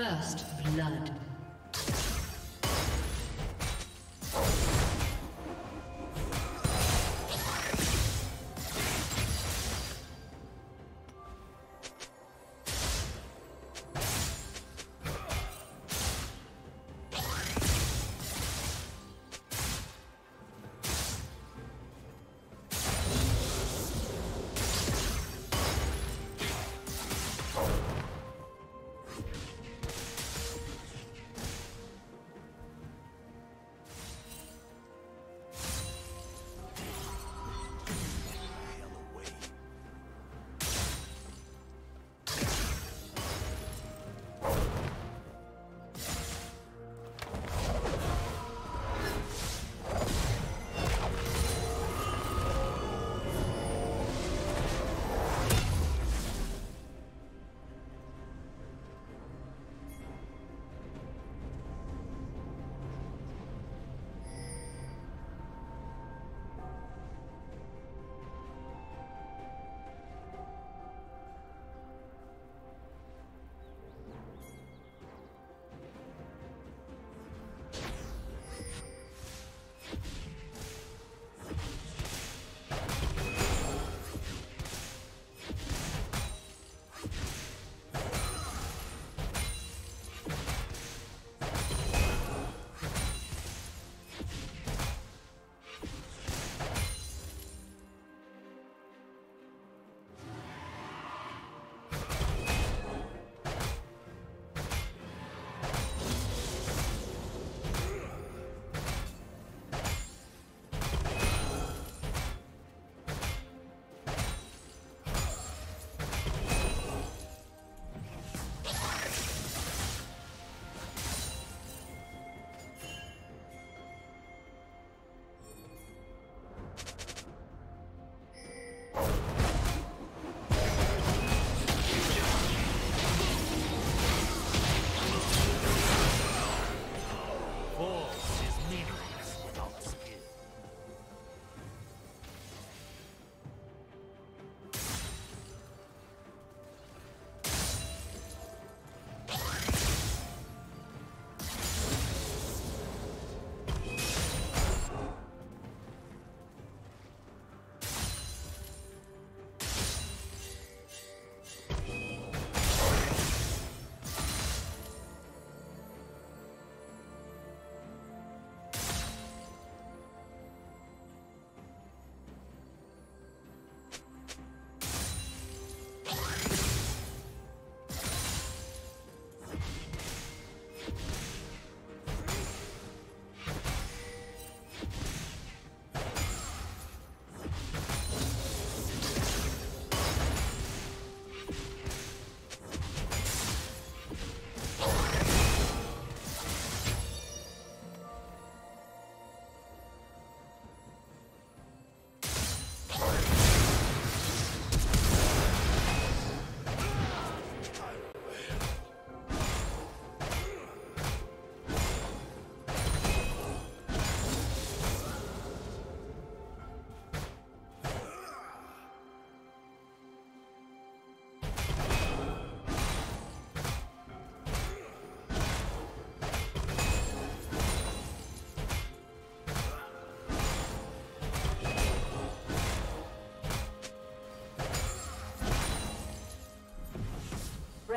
First blood.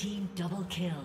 Team double kill.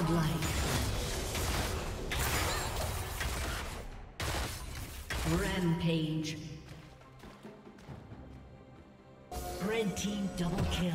Godlike. Rampage. Red team double kill.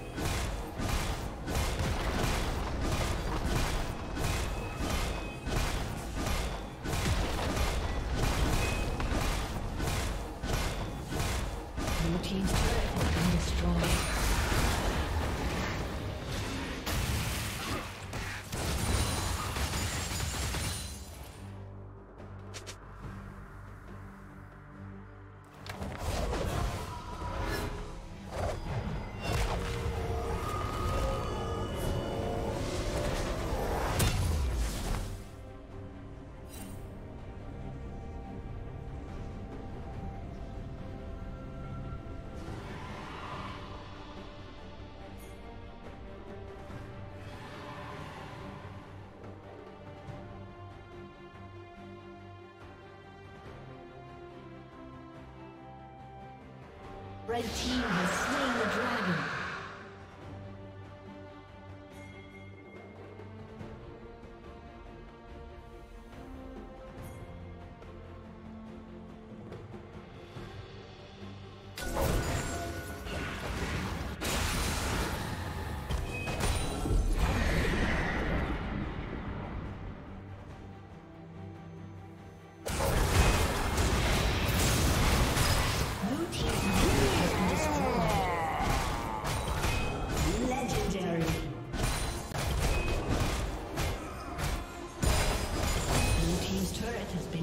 Red team has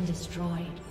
destroyed.